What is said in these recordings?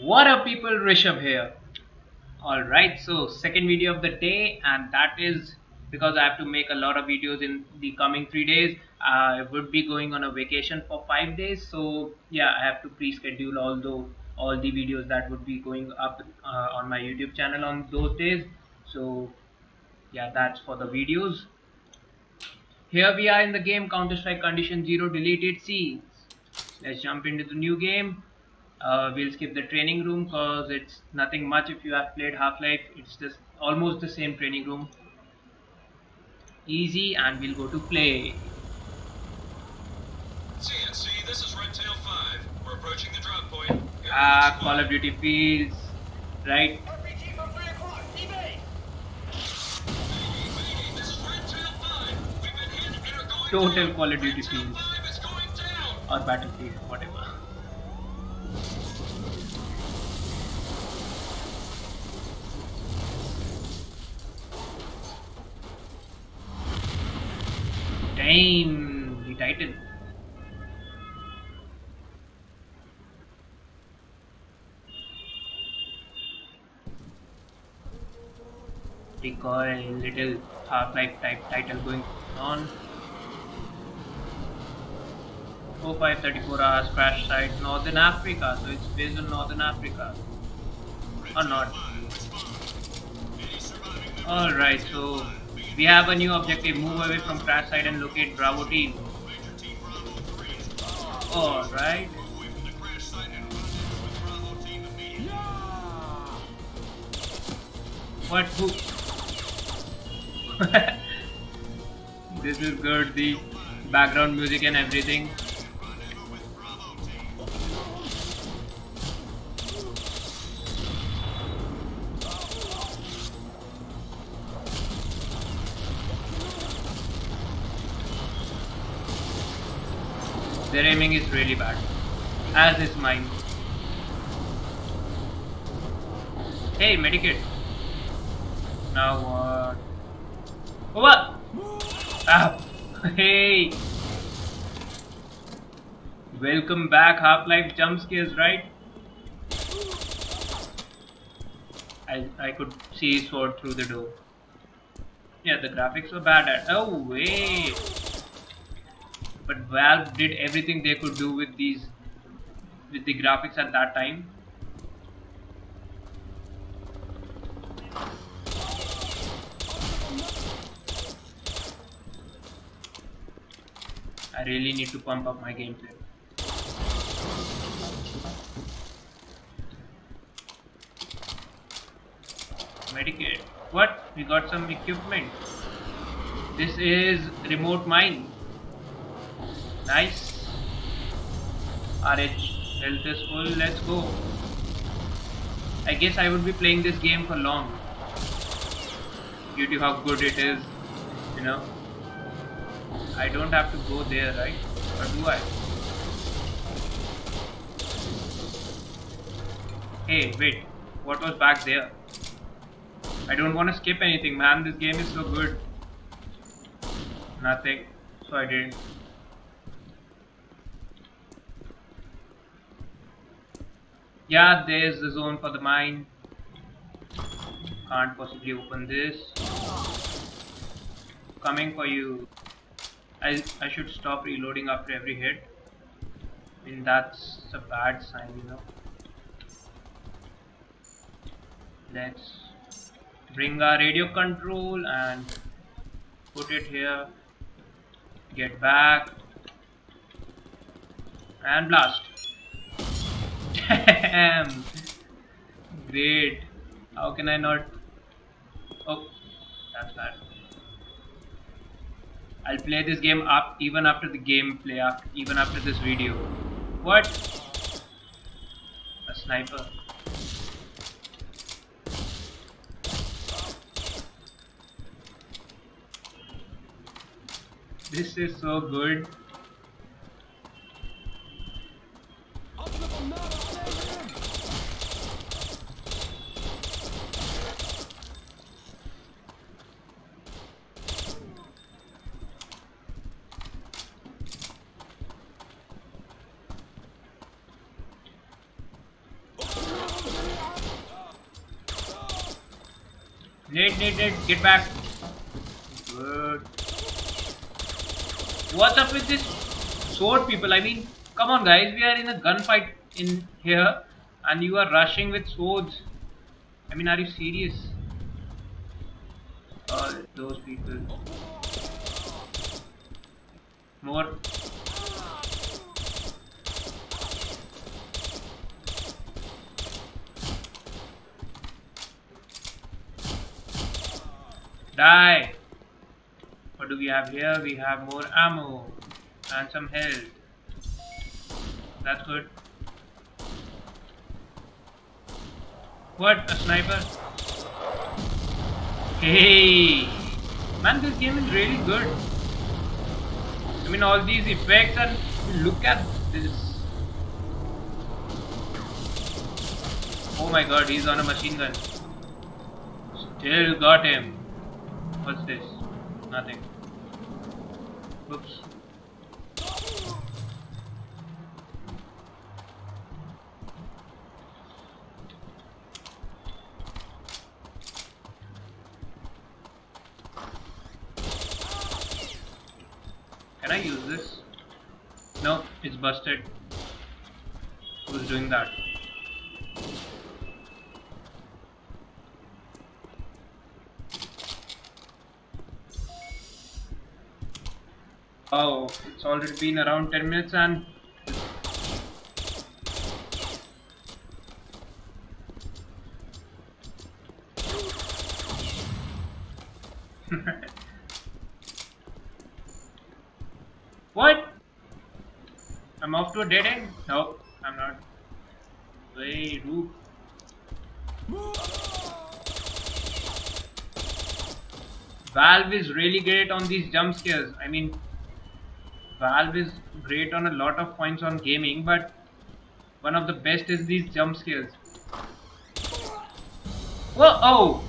What up people, Rishabh here. Alright, so second video of the day and that is because I have to make a lot of videos in the coming 3 days. I would be going on a vacation for 5 days so yeah I have to pre-schedule all the, all the videos that would be going up uh, on my YouTube channel on those days. So yeah that's for the videos. Here we are in the game Counter-Strike Condition 0 deleted scenes. Let's jump into the new game uh, we'll skip the training room because it's nothing much if you have played Half-Life it's just almost the same training room easy and we'll go to play CNC, this is Red Tail 5. We're approaching the drop point. ah Call of Duty feels right RPG for 3 o'clock, eBay! This is Red 5. We've been hit and are going Total down. Call of Duty Red feels. 5 is going down. or Battlefield whatever Damn, the title. Recoil, little Half-Life type title going on. 0534 hours crash site Northern Africa, so it's based on Northern Africa. Or not. Alright, so we have a new objective. Move away from crash site and locate Bravo team. Alright. What who? this is good, the background music and everything. Their aiming is really bad. As is mine. Hey, medikit. Now what? What? Ah, hey. Welcome back, Half-Life jump scares, right? I I could see sword through the door. Yeah, the graphics were bad at. Oh wait. But Valve did everything they could do with these, with the graphics at that time. I really need to pump up my gameplay. Medicate. What? We got some equipment. This is remote mine. Nice. RH health is full. Let's go. I guess I would be playing this game for long. Due to how good it is, you know. I don't have to go there, right? Or do I? Hey, wait. What was back there? I don't want to skip anything, man. This game is so good. Nothing. So I didn't. Yeah, there's the zone for the mine. Can't possibly open this. Coming for you. I, I should stop reloading after every hit. I mean, that's a bad sign, you know. Let's bring our radio control and put it here. Get back. And blast. Damn. Great. How can I not? Oh, that's bad. I'll play this game up even after the gameplay, after, even after this video. What? A sniper. This is so good. Nate, Nate, Nate, get back. Good. What's up with this sword people? I mean, come on guys, we are in a gunfight in here and you are rushing with swords. I mean, are you serious? All those people. More. Die! What do we have here? We have more ammo and some health. That's good. What? A sniper? Hey! Man, this game is really good. I mean, all these effects and look at this. Oh my god, he's on a machine gun. Still got him. What's this? Nothing. Oops. Can I use this? No, it's busted. Who's doing that? Oh, it's already been around 10 minutes and What? I'm off to a dead end? No, I'm not. Wait, Rook. Valve is really great on these jump scares. I mean, Valve is great on a lot of points on gaming, but one of the best is these jump scares. Whoa! Oh!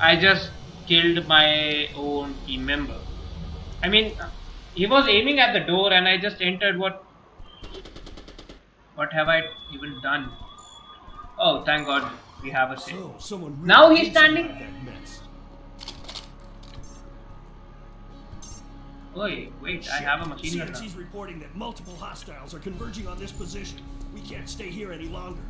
I just killed my own team member. I mean, he was aiming at the door and I just entered what... What have I even done? Oh, thank god we have a save. So, Now he's standing- mess. Wait, wait, I have a machine gun. CNC's reporting that multiple hostiles are converging on this position. We can't stay here any longer.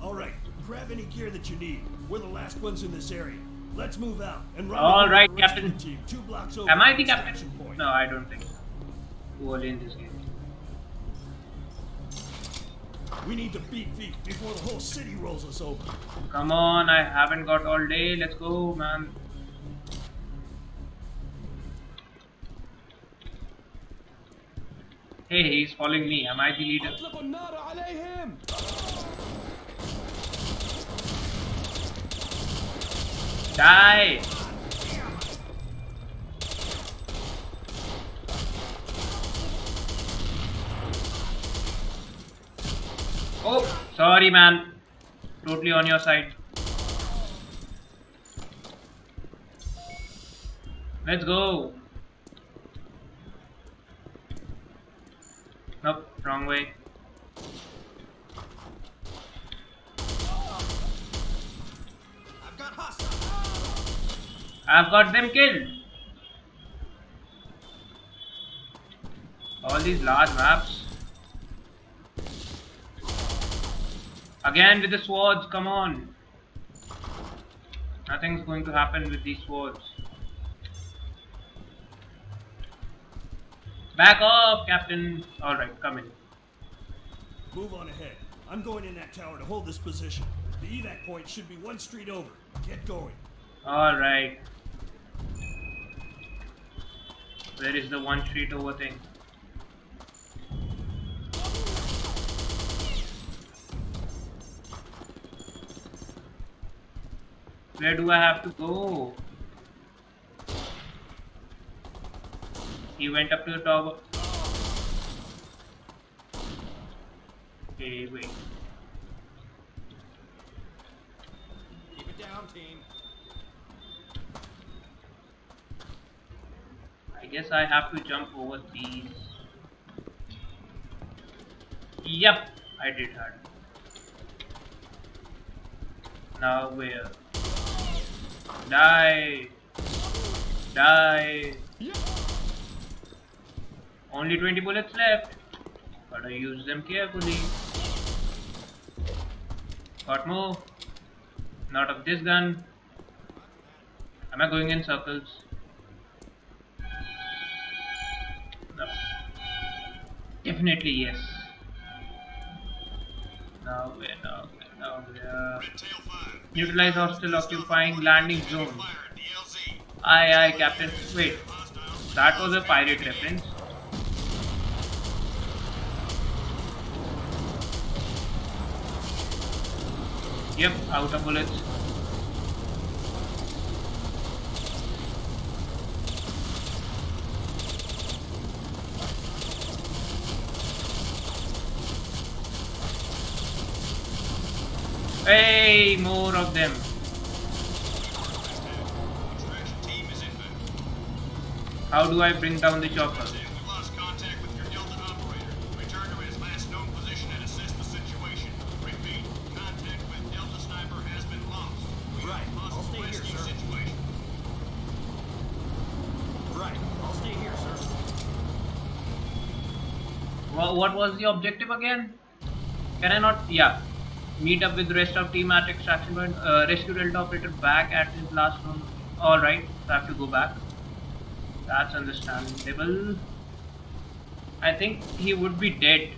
All right, grab any gear that you need. We're the last ones in this area. Let's move out and run. All right, Captain. Team, two blocks over Am I the captain? Point. No, I don't think. Who will in this game? We need to beat feet before the whole city rolls us over. Come on, I haven't got all day. Let's go, man. Hey, he's following me. Am I the leader? Die! Oh, sorry man. Totally on your side. Let's go. Nope, wrong way. I've got them killed. All these large maps. Again with the swords, come on. Nothing's going to happen with these swords. Back off, Captain. Alright, come in. Move on ahead. I'm going in that tower to hold this position. The evac point should be one street over. Get going. Alright. Where is the one street over thing? Where do I have to go? He went up to the top. Okay, wait. Keep it down, team. I guess I have to jump over these. Yep, I did that. Now where? Die. Die. Only 20 bullets left. Gotta use them carefully. Got more. Not of this gun. Am I going in circles? No. Definitely yes. Now where, now now 5. Utilize hostile occupying landing zone. Aye aye captain. Wait, that was a pirate reference. Yep, out of bullets. Hey, more of them. How do I bring down the chopper? What was the objective again? Can I not? Yeah. Meet up with the rest of team at extraction point. Uh, rescue Delta operator back at his last room. Alright, so I have to go back. That's understandable. I think he would be dead.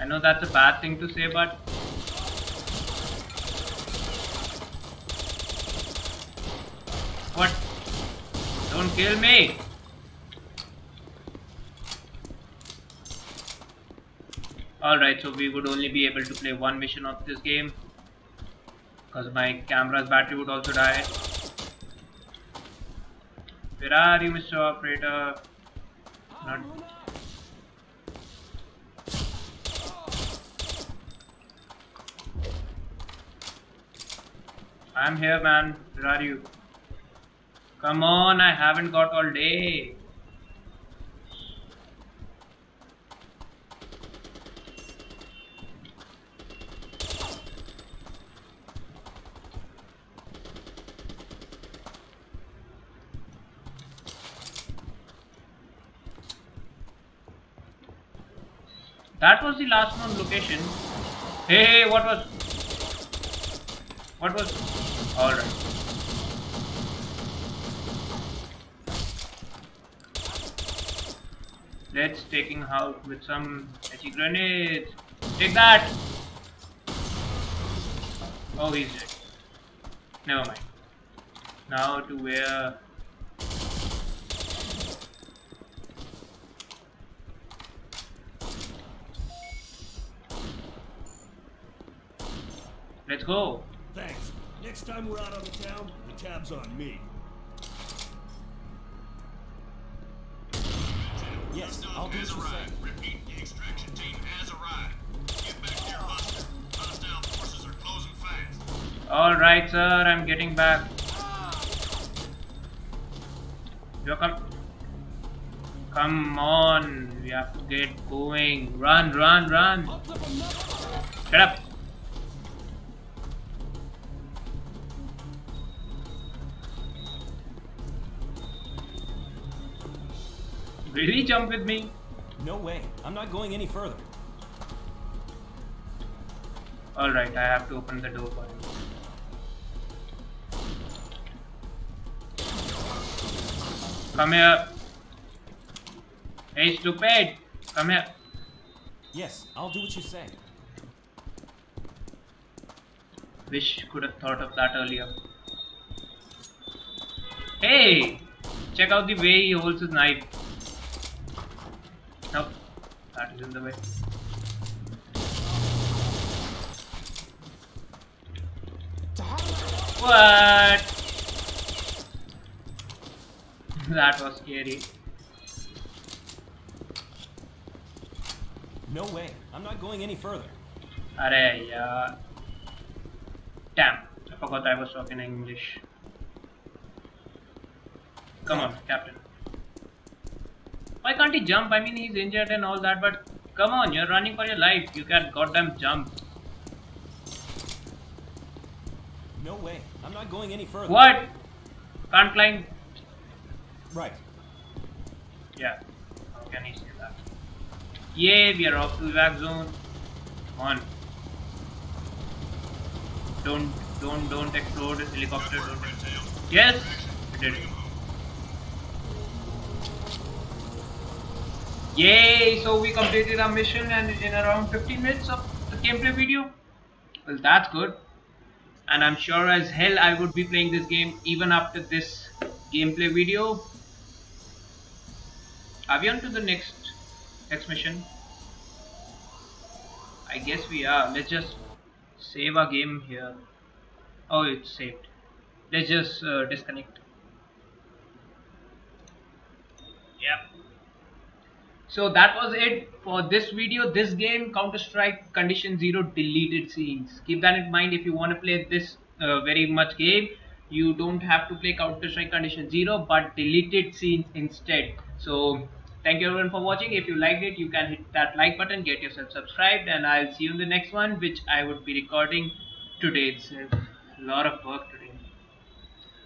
I know that's a bad thing to say, but. What? Don't kill me! Alright, so we would only be able to play one mission of this game. Because my camera's battery would also die. Where are you, Mr. Operator? Not... I'm here, man. Where are you? Come on, I haven't got all day. That was the last known location. Hey, hey, what was? What was? All right. Let's taking out with some HE grenades. Take that. Oh, he's dead. Never mind. Now to where? Let's go. Thanks. Next time we're out on the town, the tab's on me. Yes, I'll do has what you say. arrived. Repeat, the extraction team has arrived. Get back to your buster. Hostile forces are closing fast. All right, sir. I'm getting back. You're com- Come on. We have to get going. Run, run, run. Shut up. Really jump with me? No way. I'm not going any further. Alright, I have to open the door for him. Come here. Hey, stupid. Come here. Yes, I'll do what you say. Wish could have thought of that earlier. Hey! Check out the way he holds his knife. Nope. In the way. What? that was scary. No way. I'm not going any further. Arey, yeah. Damn, I forgot I was talking English. Come on, Captain. Why can't he jump? I mean, he's injured and all that, but come on, you're running for your life. You can goddamn jump. No way. I'm not going any further. What? Can't climb? Right. Yeah. How can he say that? Yay, we are off to the back zone. Come on. Don't, don't, don't explode. Helicopter, don't. Yes, we did Yay! So we completed our mission and in around 15 minutes of the gameplay video. Well, that's good. And I'm sure as hell I would be playing this game even after this gameplay video. Are we on to the next next mission? I guess we are. Let's just save our game here. Oh, it's saved. Let's just uh, disconnect. Yep. So that was it for this video. This game, Counter Strike Condition Zero deleted scenes. Keep that in mind if you want to play this uh, very much game. You don't have to play Counter Strike Condition Zero, but deleted scenes instead. So thank you everyone for watching. If you liked it, you can hit that like button, get yourself subscribed, and I'll see you in the next one, which I would be recording today. It's a lot of work today.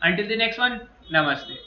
Until the next one, Namaste.